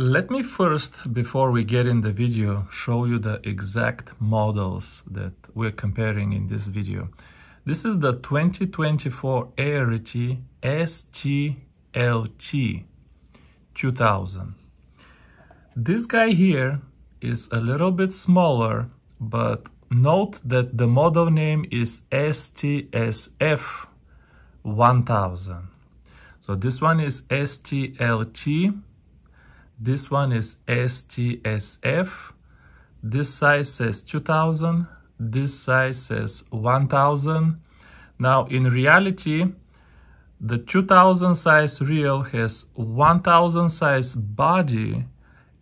Let me first, before we get in the video, show you the exact models that we're comparing in this video. This is the 2024 Airity STLT 2000. This guy here is a little bit smaller, but note that the model name is STSF 1000. So this one is STLT this one is STSF. This size says 2000. This size says 1000. Now, in reality, the 2000 size reel has 1000 size body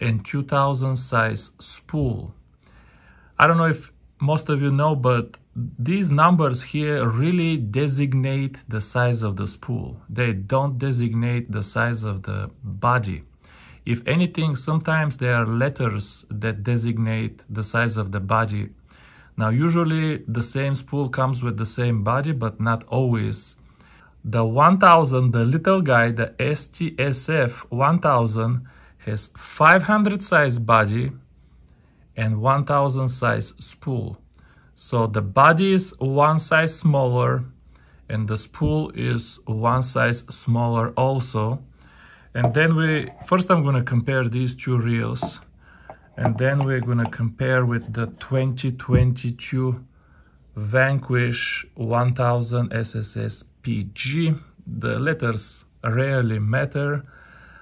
and 2000 size spool. I don't know if most of you know, but these numbers here really designate the size of the spool. They don't designate the size of the body. If anything, sometimes there are letters that designate the size of the body. Now, usually the same spool comes with the same body, but not always. The 1000, the little guy, the STSF 1000, has 500 size body and 1000 size spool. So the body is one size smaller and the spool is one size smaller also. And then we, first I'm going to compare these two reels. And then we're going to compare with the 2022 Vanquish 1000 SSS PG. The letters rarely matter,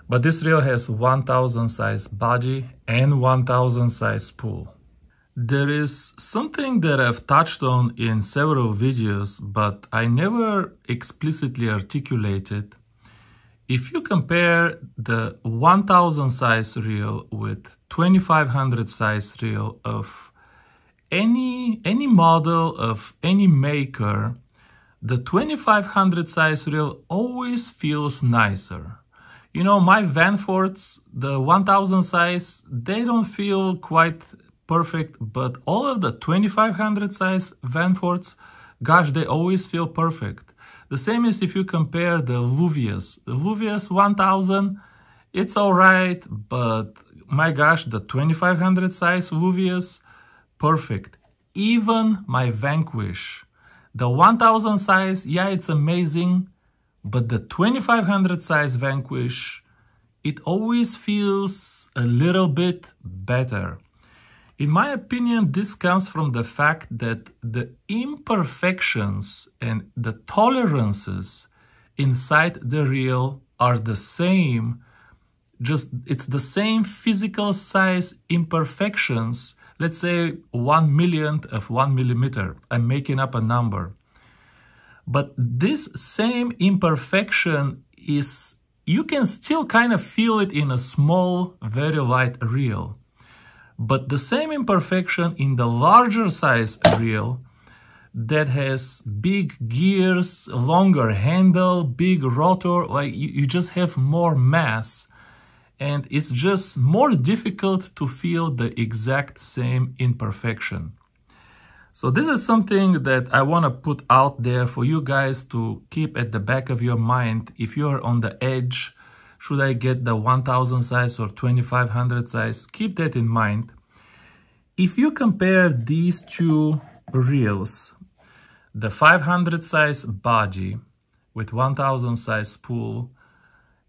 but this reel has 1000 size body and 1000 size spool. There is something that I've touched on in several videos, but I never explicitly articulated if you compare the 1000 size reel with 2500 size reel of any any model of any maker the 2500 size reel always feels nicer. You know my Vanfords, the 1000 size they don't feel quite perfect but all of the 2500 size Vanfords, gosh they always feel perfect the same as if you compare the Luvias. The Luvias 1000, it's alright, but my gosh, the 2500 size Luvias, perfect. Even my Vanquish. The 1000 size, yeah, it's amazing, but the 2500 size Vanquish, it always feels a little bit better. In my opinion, this comes from the fact that the imperfections and the tolerances inside the reel are the same. Just it's the same physical size imperfections. Let's say one millionth of one millimeter. I'm making up a number. But this same imperfection is, you can still kind of feel it in a small, very light reel. But the same imperfection in the larger size reel that has big gears, longer handle, big rotor, like you, you just have more mass and it's just more difficult to feel the exact same imperfection. So this is something that I want to put out there for you guys to keep at the back of your mind if you're on the edge should I get the 1000 size or 2500 size? Keep that in mind. If you compare these two reels, the 500 size body with 1000 size spool,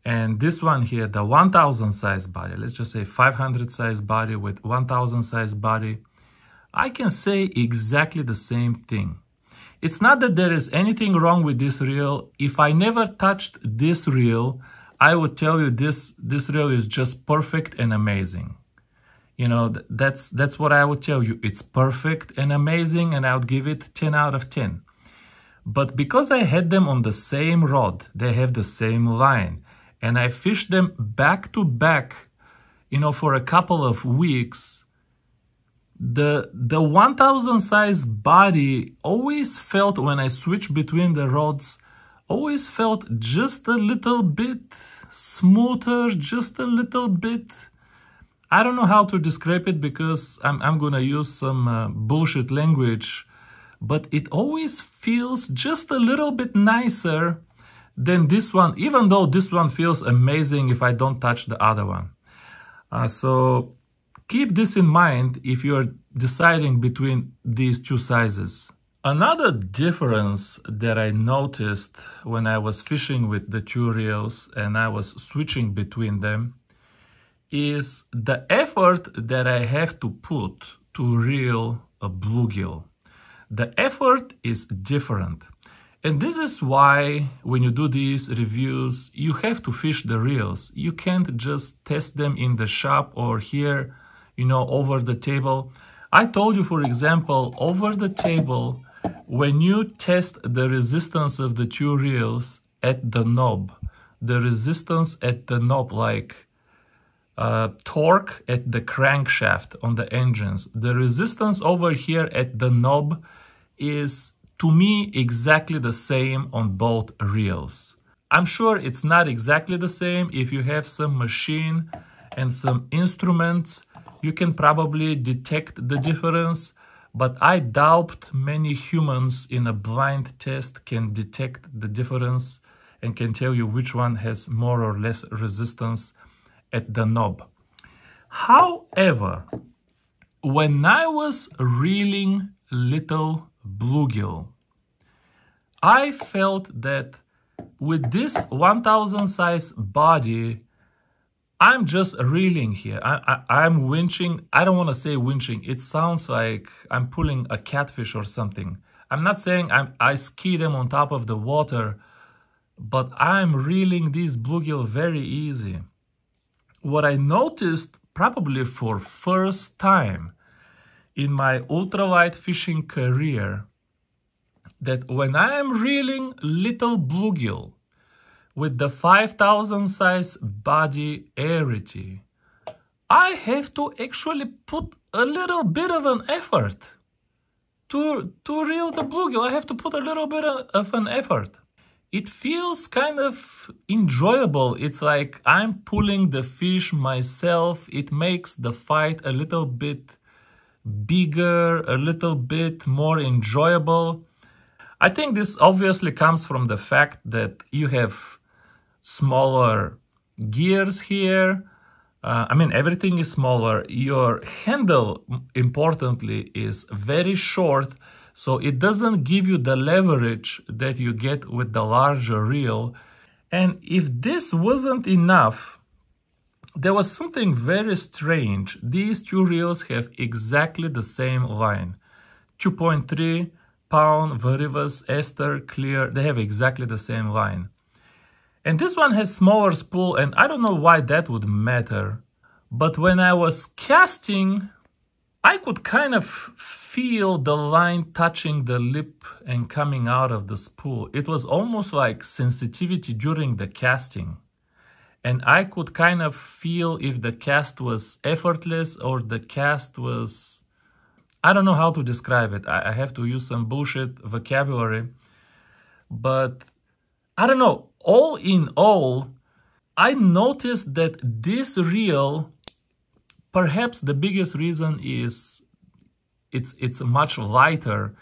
and this one here, the 1000 size body, let's just say 500 size body with 1000 size body, I can say exactly the same thing. It's not that there is anything wrong with this reel. If I never touched this reel, I would tell you this, this reel is just perfect and amazing. You know, that's, that's what I would tell you. It's perfect and amazing and I would give it 10 out of 10. But because I had them on the same rod, they have the same line, and I fished them back to back, you know, for a couple of weeks, the the 1000 size body always felt when I switched between the rods always felt just a little bit smoother, just a little bit. I don't know how to describe it because I'm, I'm gonna use some uh, bullshit language, but it always feels just a little bit nicer than this one, even though this one feels amazing if I don't touch the other one. Uh, so keep this in mind if you're deciding between these two sizes. Another difference that I noticed when I was fishing with the two reels and I was switching between them is the effort that I have to put to reel a bluegill. The effort is different. And this is why when you do these reviews, you have to fish the reels. You can't just test them in the shop or here, you know, over the table. I told you, for example, over the table, when you test the resistance of the two reels at the knob, the resistance at the knob, like uh, torque at the crankshaft on the engines, the resistance over here at the knob is to me exactly the same on both reels. I'm sure it's not exactly the same. If you have some machine and some instruments, you can probably detect the difference but I doubt many humans in a blind test can detect the difference and can tell you which one has more or less resistance at the knob. However, when I was reeling little bluegill, I felt that with this 1000 size body I'm just reeling here. I, I, am winching. I don't want to say winching. It sounds like I'm pulling a catfish or something. I'm not saying I'm, I ski them on top of the water, but I'm reeling these bluegill very easy. What I noticed probably for first time in my ultralight fishing career that when I am reeling little bluegill, with the 5000 size body Airity, I have to actually put a little bit of an effort to, to reel the bluegill. I have to put a little bit of an effort. It feels kind of enjoyable. It's like I'm pulling the fish myself. It makes the fight a little bit bigger, a little bit more enjoyable. I think this obviously comes from the fact that you have smaller gears here. Uh, I mean, everything is smaller. Your handle, importantly, is very short, so it doesn't give you the leverage that you get with the larger reel. And if this wasn't enough, there was something very strange. These two reels have exactly the same line. 2.3 pound, Varivas, Ester, Clear, they have exactly the same line. And this one has smaller spool and I don't know why that would matter. But when I was casting, I could kind of feel the line touching the lip and coming out of the spool. It was almost like sensitivity during the casting. And I could kind of feel if the cast was effortless or the cast was... I don't know how to describe it. I, I have to use some bullshit vocabulary. But I don't know all in all, I noticed that this reel, perhaps the biggest reason is it's, it's much lighter.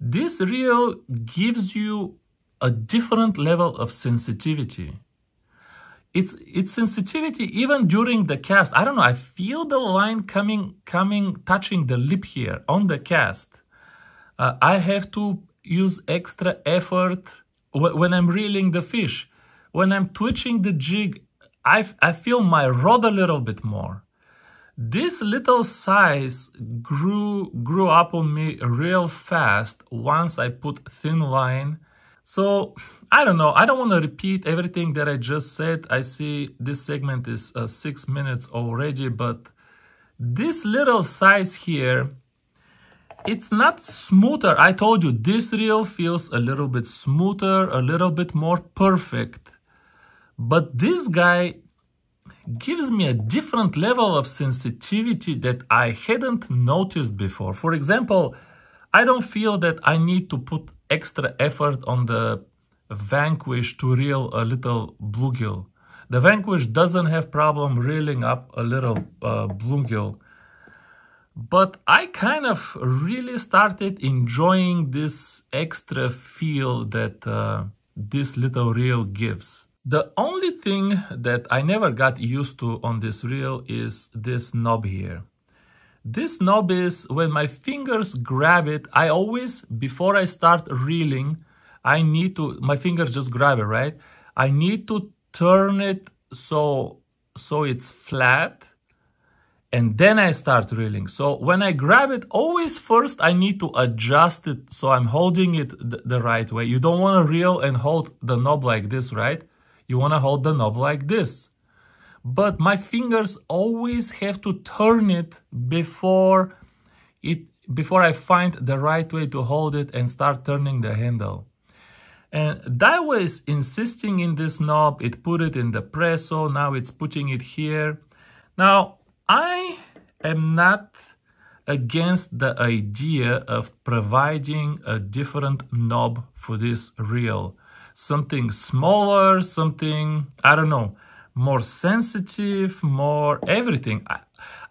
This reel gives you a different level of sensitivity. It's, it's sensitivity even during the cast. I don't know, I feel the line coming, coming, touching the lip here on the cast. Uh, I have to use extra effort when I'm reeling the fish, when I'm twitching the jig, I, I feel my rod a little bit more. This little size grew, grew up on me real fast once I put thin line. So I don't know. I don't want to repeat everything that I just said. I see this segment is uh, six minutes already, but this little size here it's not smoother. I told you this reel feels a little bit smoother, a little bit more perfect. But this guy gives me a different level of sensitivity that I hadn't noticed before. For example, I don't feel that I need to put extra effort on the Vanquish to reel a little bluegill. The Vanquish doesn't have problem reeling up a little uh, bluegill. But I kind of really started enjoying this extra feel that uh, this little reel gives. The only thing that I never got used to on this reel is this knob here. This knob is when my fingers grab it, I always, before I start reeling, I need to, my fingers just grab it, right? I need to turn it so, so it's flat and then I start reeling. So when I grab it, always first I need to adjust it so I'm holding it th the right way. You don't want to reel and hold the knob like this, right? You want to hold the knob like this. But my fingers always have to turn it before it before I find the right way to hold it and start turning the handle. And Daiwa is insisting in this knob, it put it in the Presso, now it's putting it here. Now, I am not against the idea of providing a different knob for this reel something smaller, something, I don't know, more sensitive, more everything. I,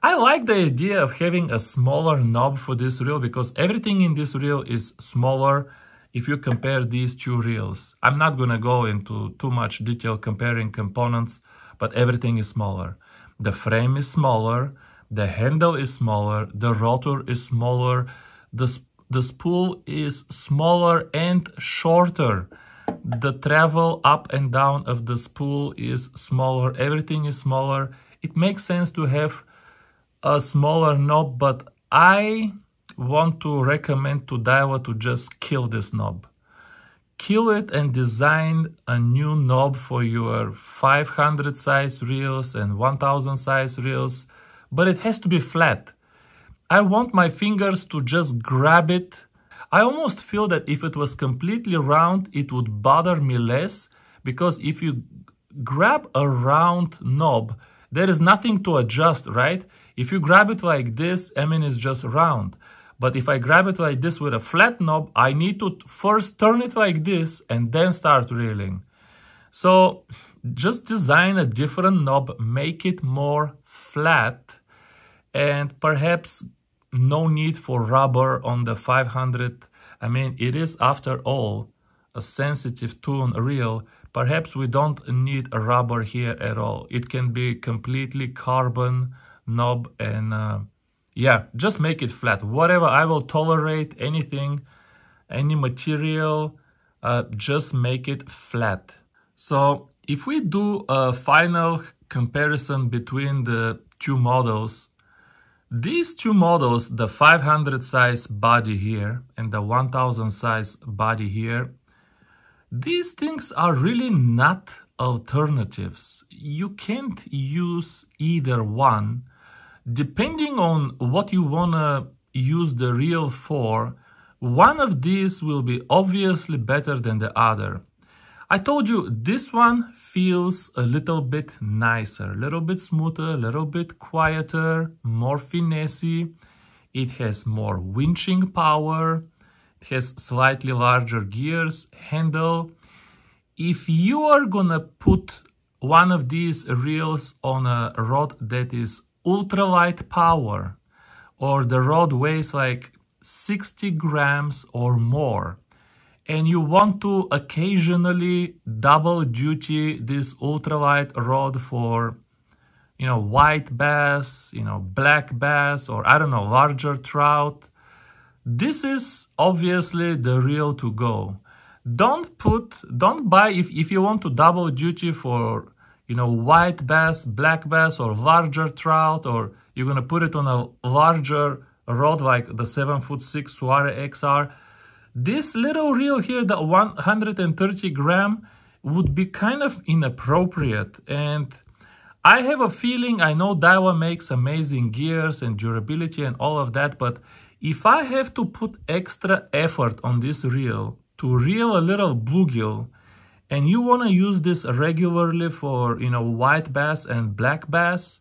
I like the idea of having a smaller knob for this reel because everything in this reel is smaller if you compare these two reels. I'm not to go into too much detail comparing components, but everything is smaller. The frame is smaller, the handle is smaller, the rotor is smaller, the, the spool is smaller and shorter the travel up and down of the spool is smaller, everything is smaller. It makes sense to have a smaller knob, but I want to recommend to Daiwa to just kill this knob. Kill it and design a new knob for your 500 size reels and 1000 size reels, but it has to be flat. I want my fingers to just grab it I almost feel that if it was completely round, it would bother me less because if you grab a round knob, there is nothing to adjust, right? If you grab it like this, I mean, it's just round. But if I grab it like this with a flat knob, I need to first turn it like this and then start reeling. So just design a different knob, make it more flat and perhaps no need for rubber on the 500. I mean, it is after all a sensitive tune reel. Perhaps we don't need a rubber here at all. It can be completely carbon knob and uh, yeah, just make it flat. Whatever, I will tolerate anything, any material, uh, just make it flat. So if we do a final comparison between the two models, these two models, the 500 size body here and the 1000 size body here, these things are really not alternatives. You can't use either one. Depending on what you want to use the reel for, one of these will be obviously better than the other. I told you this one feels a little bit nicer, a little bit smoother, a little bit quieter, more finessey. It has more winching power. It has slightly larger gears, handle. If you are gonna put one of these reels on a rod that is ultralight power, or the rod weighs like 60 grams or more, and you want to occasionally double duty this ultralight rod for you know white bass you know black bass or i don't know larger trout. This is obviously the reel to go. Don't put don't buy if, if you want to double duty for you know white bass black bass or larger trout or you're gonna put it on a larger rod like the 7 foot 6 Soiree XR this little reel here, the 130 gram, would be kind of inappropriate. And I have a feeling, I know Daiwa makes amazing gears and durability and all of that, but if I have to put extra effort on this reel to reel a little bluegill, and you want to use this regularly for, you know, white bass and black bass,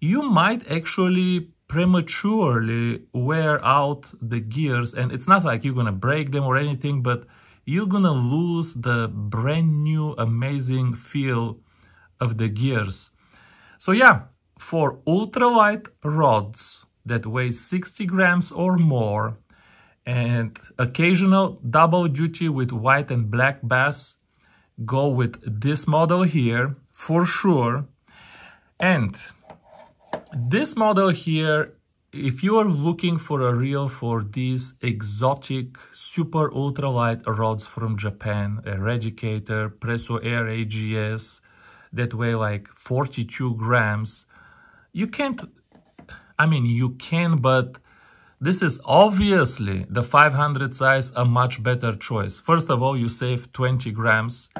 you might actually prematurely wear out the gears and it's not like you're gonna break them or anything but you're gonna lose the brand new amazing feel of the gears so yeah for ultralight rods that weigh 60 grams or more and occasional double duty with white and black bass go with this model here for sure. And this model here, if you are looking for a reel for these exotic super ultralight rods from Japan, Eradicator, Presso Air AGS, that weigh like 42 grams, you can't, I mean, you can, but this is obviously the 500 size a much better choice. First of all, you save 20 grams.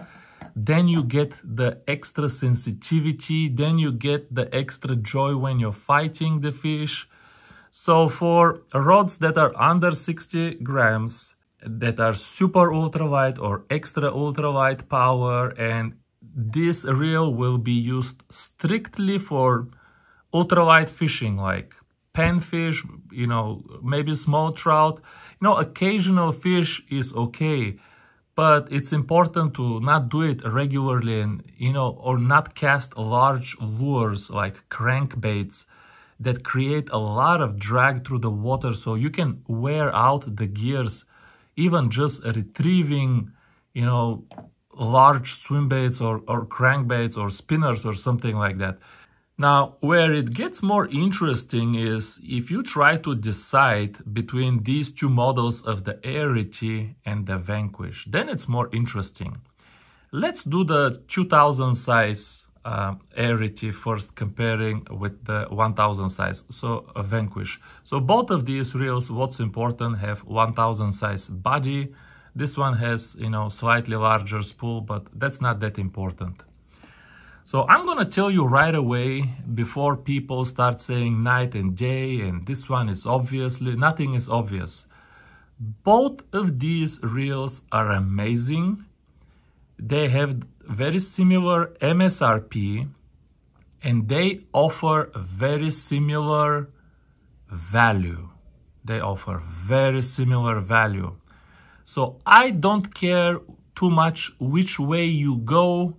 Then you get the extra sensitivity. Then you get the extra joy when you're fighting the fish. So for rods that are under 60 grams, that are super ultralight or extra ultralight power, and this reel will be used strictly for ultralight fishing like panfish, you know, maybe small trout. You know, occasional fish is okay, but it's important to not do it regularly and, you know, or not cast large lures like crankbaits that create a lot of drag through the water so you can wear out the gears even just retrieving, you know, large swim baits or, or crankbaits or spinners or something like that. Now, where it gets more interesting is if you try to decide between these two models of the Airity and the Vanquish, then it's more interesting. Let's do the 2000 size uh, Airity first comparing with the 1000 size, so a Vanquish. So both of these reels, what's important, have 1000 size body. This one has, you know, slightly larger spool, but that's not that important. So I'm going to tell you right away before people start saying night and day and this one is obviously, nothing is obvious. Both of these reels are amazing. They have very similar MSRP and they offer very similar value. They offer very similar value. So I don't care too much which way you go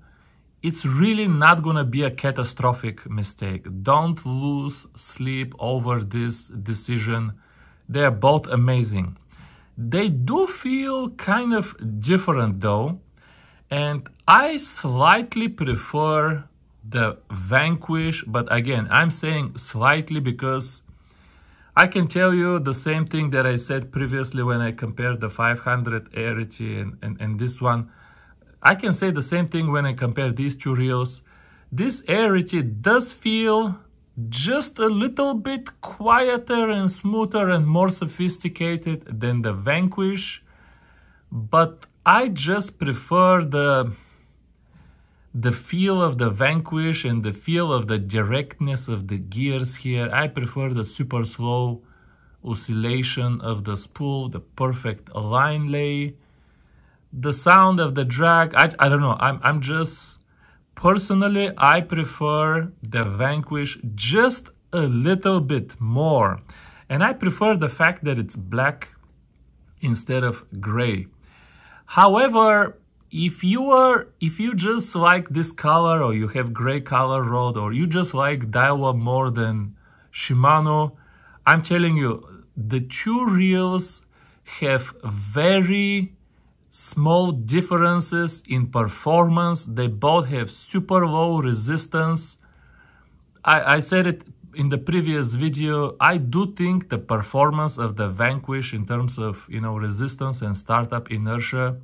it's really not going to be a catastrophic mistake. Don't lose sleep over this decision. They're both amazing. They do feel kind of different though, and I slightly prefer the Vanquish, but again, I'm saying slightly because I can tell you the same thing that I said previously when I compared the 500 Airity and, and, and this one. I can say the same thing when I compare these two reels. This Airity does feel just a little bit quieter and smoother and more sophisticated than the Vanquish, but I just prefer the the feel of the Vanquish and the feel of the directness of the gears here. I prefer the super slow oscillation of the spool, the perfect align lay the sound of the drag, I, I don't know, I'm, I'm just, personally, I prefer the Vanquish just a little bit more. And I prefer the fact that it's black instead of gray. However, if you are, if you just like this color or you have gray color rod or you just like Daiwa more than Shimano, I'm telling you, the two reels have very small differences in performance. They both have super low resistance. I, I said it in the previous video. I do think the performance of the Vanquish in terms of, you know, resistance and startup inertia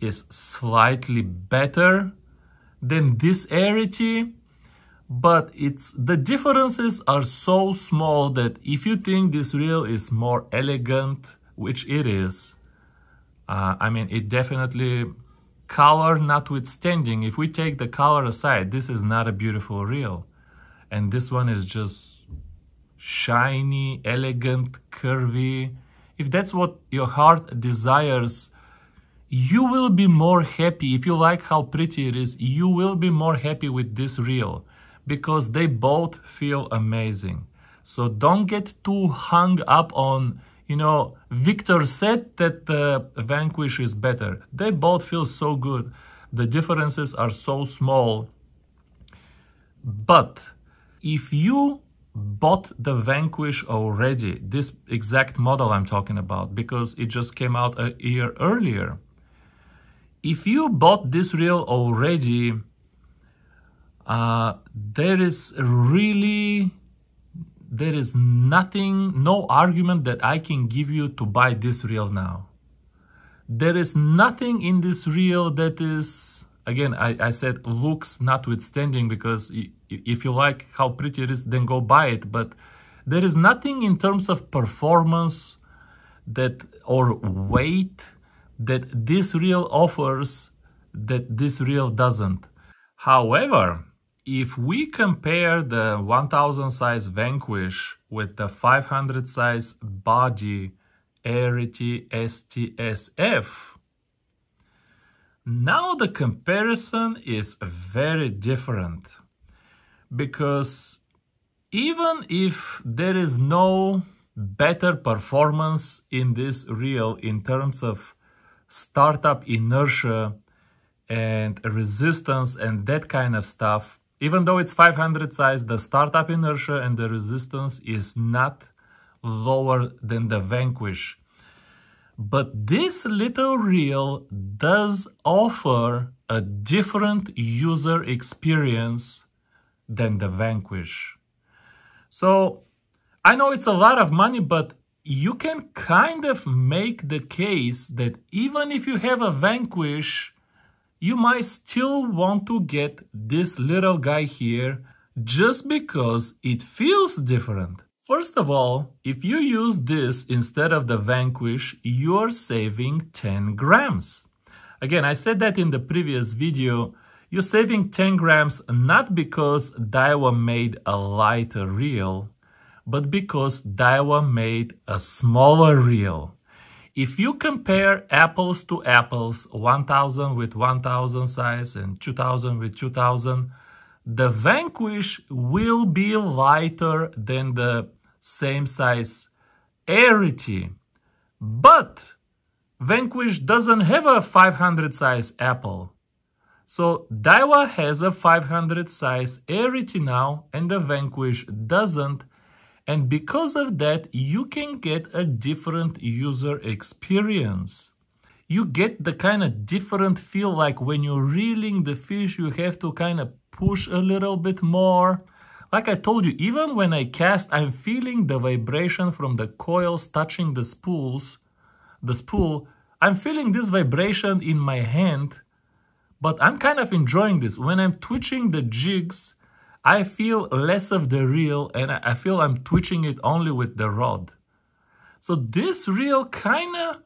is slightly better than this Airity but it's the differences are so small that if you think this reel is more elegant which it is uh, I mean, it definitely, color notwithstanding, if we take the color aside, this is not a beautiful reel. And this one is just shiny, elegant, curvy. If that's what your heart desires, you will be more happy. If you like how pretty it is, you will be more happy with this reel because they both feel amazing. So don't get too hung up on you know, Victor said that the Vanquish is better. They both feel so good. The differences are so small. But if you bought the Vanquish already, this exact model I'm talking about, because it just came out a year earlier, if you bought this reel already, uh, there is really there is nothing, no argument that I can give you to buy this reel now. There is nothing in this reel that is, again, I, I said looks notwithstanding because if you like how pretty it is, then go buy it. But there is nothing in terms of performance that or weight that this reel offers that this reel doesn't. However, if we compare the 1000 size Vanquish with the 500 size Body Airity STSF, now the comparison is very different. Because even if there is no better performance in this reel in terms of startup inertia and resistance and that kind of stuff, even though it's 500 size, the startup inertia and the resistance is not lower than the Vanquish. But this little reel does offer a different user experience than the Vanquish. So I know it's a lot of money, but you can kind of make the case that even if you have a Vanquish, you might still want to get this little guy here just because it feels different. First of all, if you use this instead of the Vanquish, you're saving 10 grams. Again, I said that in the previous video, you're saving 10 grams not because Daiwa made a lighter reel, but because Daiwa made a smaller reel. If you compare apples to apples, 1000 with 1000 size and 2000 with 2000, the Vanquish will be lighter than the same size Airity. But Vanquish doesn't have a 500 size apple. So Daiwa has a 500 size Airity now and the Vanquish doesn't and because of that, you can get a different user experience. You get the kind of different feel like when you're reeling the fish, you have to kind of push a little bit more. Like I told you, even when I cast, I'm feeling the vibration from the coils touching the spools, the spool. I'm feeling this vibration in my hand, but I'm kind of enjoying this. When I'm twitching the jigs, I feel less of the reel and I feel I'm twitching it only with the rod. So this reel kinda,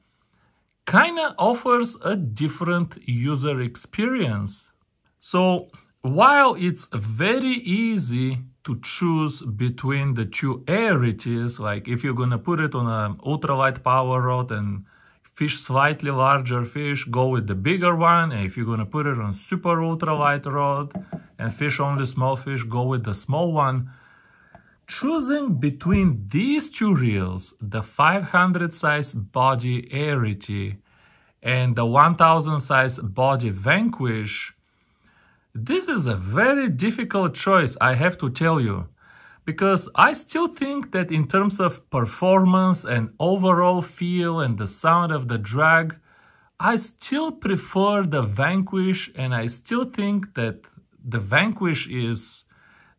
kinda offers a different user experience. So while it's very easy to choose between the two Airities, like if you're gonna put it on an ultralight power rod and fish slightly larger fish, go with the bigger one. And if you're gonna put it on super ultra light rod, and fish only small fish, go with the small one. Choosing between these two reels, the 500 size body Airity and the 1000 size body Vanquish, this is a very difficult choice, I have to tell you. Because I still think that in terms of performance and overall feel and the sound of the drag, I still prefer the Vanquish and I still think that the Vanquish is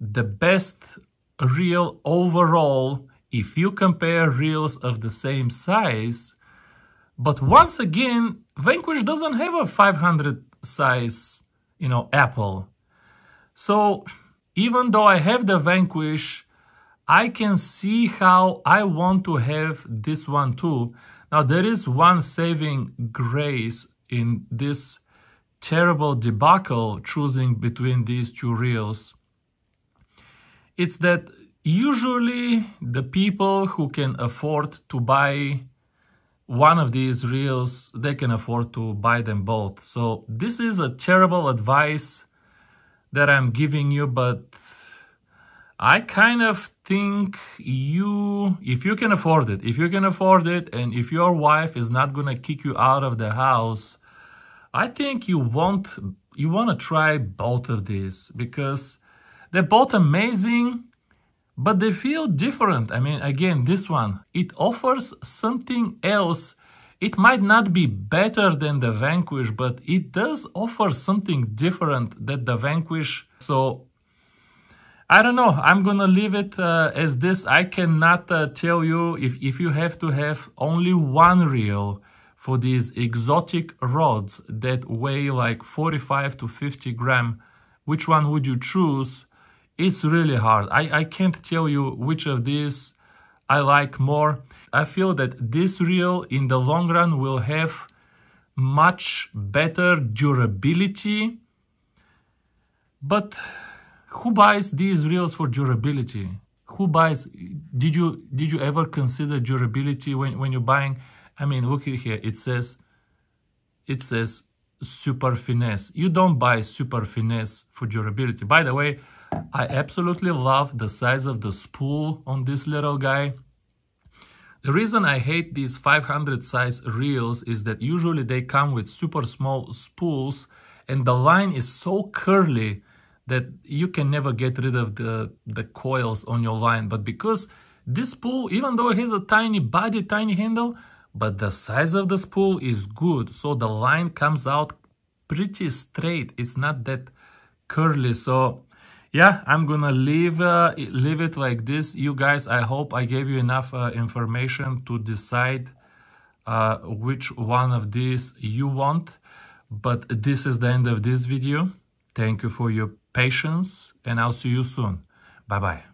the best reel overall if you compare reels of the same size. But once again, Vanquish doesn't have a 500 size, you know, Apple. So even though I have the Vanquish, I can see how I want to have this one too. Now there is one saving grace in this terrible debacle choosing between these two reels. It's that usually the people who can afford to buy one of these reels, they can afford to buy them both. So this is a terrible advice that I'm giving you, but I kind of think you, if you can afford it, if you can afford it, and if your wife is not going to kick you out of the house I think you want you want to try both of these because they're both amazing, but they feel different. I mean, again, this one, it offers something else it might not be better than the Vanquish, but it does offer something different than the Vanquish. So I don't know. I'm gonna leave it uh, as this. I cannot uh, tell you if, if you have to have only one reel for these exotic rods that weigh like 45 to 50 gram, which one would you choose? It's really hard. I, I can't tell you which of these I like more. I feel that this reel in the long run will have much better durability. But who buys these reels for durability? Who buys? Did you did you ever consider durability when when you're buying? I mean, look here. It says it says super finesse. You don't buy super finesse for durability. By the way, I absolutely love the size of the spool on this little guy. The reason I hate these 500 size reels is that usually they come with super small spools and the line is so curly that you can never get rid of the, the coils on your line. But because this spool, even though it has a tiny body, tiny handle, but the size of the spool is good. So the line comes out pretty straight. It's not that curly. So yeah, I'm gonna leave uh, leave it like this. You guys, I hope I gave you enough uh, information to decide uh, which one of these you want. But this is the end of this video. Thank you for your patience and I'll see you soon. Bye-bye.